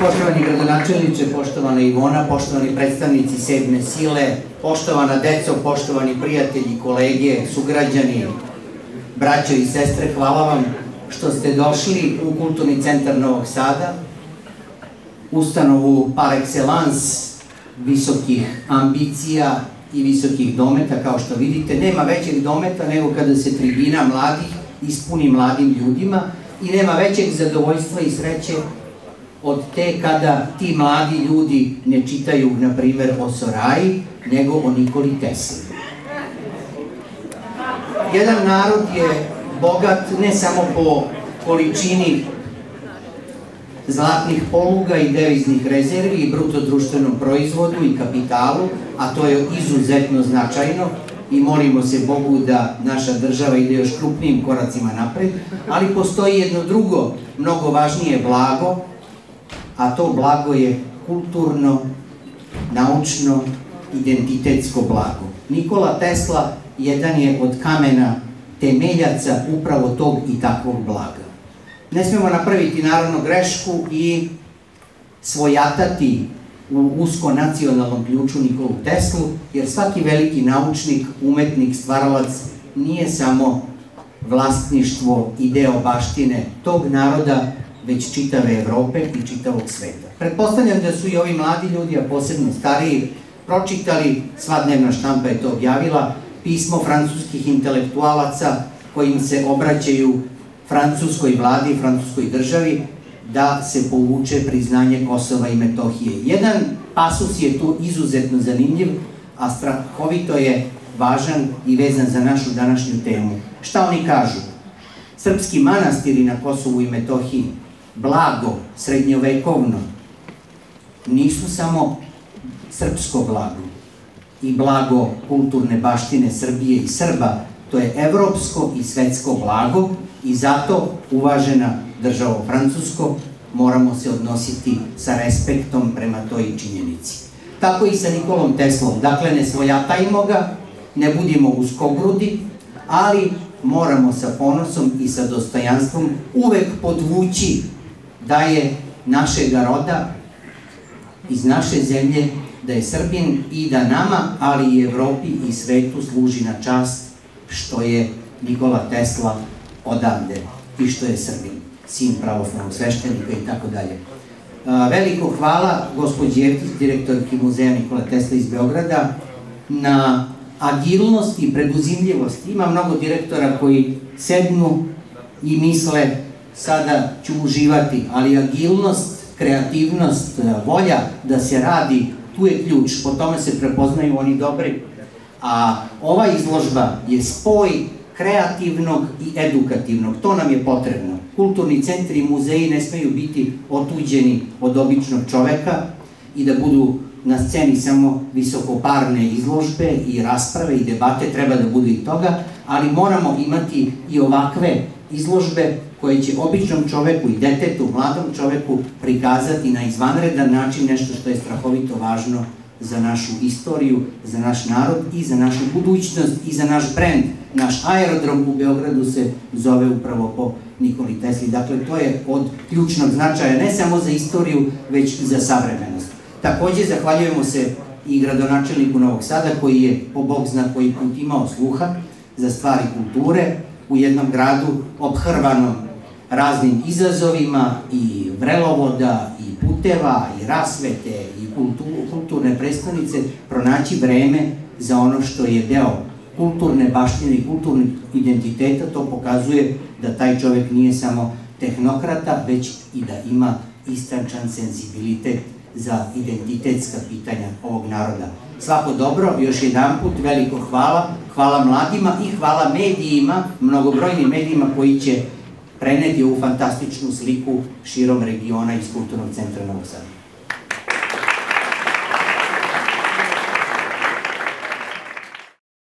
Poštovani gradonačelniče, poštovana Ivona, poštovani predstavnici sedme sile, poštovana deco, poštovani prijatelji, kolege, sugrađani, braćo i sestre, hvala vam što ste došli u Kulturni centar Novog Sada, ustanovu par excellence visokih ambicija i visokih dometa, kao što vidite. Nema većeg dometa nego kada se tribina mladih ispuni mladim ljudima i nema većeg zadovoljstva i sreće od te kada ti mladi ljudi ne čitaju, na primer, o Soraji, nego o Nikoli Tesli. Jedan narod je bogat ne samo po količini zlatnih poluga i deviznih rezervi i bruto društvenom proizvodu i kapitalu, a to je izuzetno značajno i molimo se Bogu da naša država ide još krupnijim koracima napred, ali postoji jedno drugo, mnogo važnije blago, a to blago je kulturno, naučno, identitetsko blago. Nikola Tesla jedan je od kamena temeljaca upravo tog i takvog blaga. Ne smemo napraviti naravno grešku i svojatati u usko nacionalnom ključu Nikolu Teslu, jer svaki veliki naučnik, umetnik, stvaralac nije samo vlastništvo i deo baštine tog naroda, već čitave Evrope i čitavog sveta. Pretpostavljam da su i ovi mladi ljudi, a posebno stariji, pročitali, sva dnevna štampa je to objavila, pismo francuskih intelektualaca kojim se obraćaju francuskoj vladi francuskoj državi da se povuče priznanje Kosova i Metohije. Jedan pasus je tu izuzetno zanimljiv, a strahovito je važan i vezan za našu današnju temu. Šta oni kažu? Srpski manastiri na Kosovu i Metohiji, blago, srednjovekovno, nisu samo srpsko blago i blago kulturne baštine Srbije i Srba, to je evropsko i svetsko blago i zato, uvažena državo Francusko, moramo se odnositi sa respektom prema toj činjenici. Tako i sa Nikolom Teslom. Dakle, ne svojatajmo ga, ne budimo uskogrudi, ali moramo sa ponosom i sa dostojanstvom uvek podvući da je našega roda iz naše zemlje, da je Srbin i da nama, ali i Evropi i svetu služi na čast što je Nikola Tesla odavde i što je Srbin, sin pravoslavnog sveštenika i tako dalje. Veliko hvala gospođi Jeftić, direktorki muzeja Nikola Tesla iz Beograda, na agilnosti i preduzimljivosti. Ima mnogo direktora koji sednu i misle sada ću uživati, ali agilnost, kreativnost, volja da se radi, tu je ključ, po tome se prepoznaju oni dobri. A ova izložba je spoj kreativnog i edukativnog. To nam je potrebno. Kulturni centri i muzeji ne smeju biti otuđeni od običnog čoveka i da budu na sceni samo visokoparne izložbe i rasprave i debate, treba da bude i toga, ali moramo imati i ovakve izložbe koje će običnom čoveku i detetu, mladom čoveku prikazati na izvanredan način nešto što je strahovito važno za našu istoriju, za naš narod i za našu budućnost i za naš brend. Naš aerodrom u Beogradu se zove upravo po Nikoli Tesli. Dakle, to je od ključnog značaja ne samo za istoriju, već za savremenost. Takođe, zahvaljujemo se i gradonačelniku Novog Sada, koji je, po Bog zna koji put imao sluha za stvari kulture, u jednom gradu obhrvanom raznim izazovima i vrelovoda i puteva i rasvete i kulturne predstavnice pronaći vreme za ono što je deo kulturne baštine i kulturnih identiteta, to pokazuje da taj čovek nije samo tehnokrata, već i da ima istančan senzibilitet za identitetska pitanja ovog naroda. Svako dobro, još jedan put veliko hvala, hvala mladima i hvala medijima, mnogobrojnim medijima koji će preneti ovu fantastičnu sliku širom regiona iz Kulturnog centra Novog Sada.